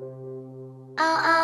Oh, oh.